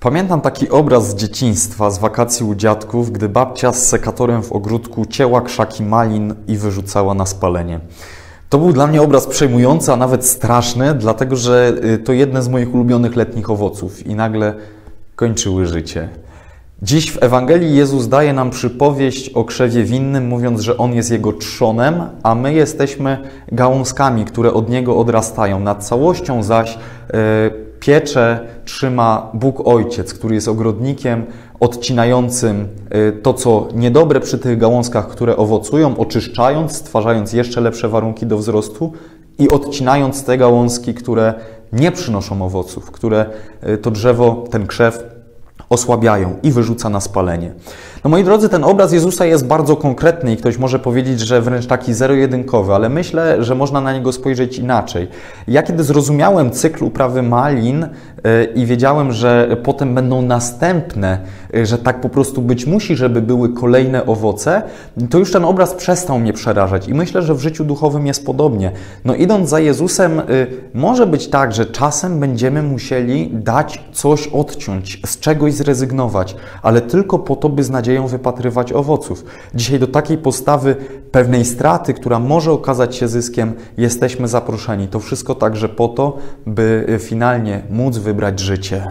Pamiętam taki obraz z dzieciństwa, z wakacji u dziadków, gdy babcia z sekatorem w ogródku cięła krzaki malin i wyrzucała na spalenie. To był dla mnie obraz przejmujący, a nawet straszny, dlatego że y, to jedne z moich ulubionych letnich owoców i nagle kończyły życie. Dziś w Ewangelii Jezus daje nam przypowieść o krzewie winnym, mówiąc, że On jest jego trzonem, a my jesteśmy gałązkami, które od Niego odrastają. Nad całością zaś yy, piecze trzyma Bóg Ojciec, który jest ogrodnikiem odcinającym y, to, co niedobre przy tych gałązkach, które owocują, oczyszczając, stwarzając jeszcze lepsze warunki do wzrostu i odcinając te gałązki, które nie przynoszą owoców, które y, to drzewo, ten krzew osłabiają i wyrzuca na spalenie. No moi drodzy, ten obraz Jezusa jest bardzo konkretny i ktoś może powiedzieć, że wręcz taki zero-jedynkowy, ale myślę, że można na niego spojrzeć inaczej. Ja kiedy zrozumiałem cykl uprawy malin i wiedziałem, że potem będą następne, yy, że tak po prostu być musi, żeby były kolejne owoce, to już ten obraz przestał mnie przerażać i myślę, że w życiu duchowym jest podobnie. No idąc za Jezusem, yy, może być tak, że czasem będziemy musieli dać coś odciąć, z czegoś zrezygnować, ale tylko po to, by z nadzieją wypatrywać owoców. Dzisiaj do takiej postawy pewnej straty, która może okazać się zyskiem, jesteśmy zaproszeni. To wszystko także po to, by finalnie móc wybrać życie.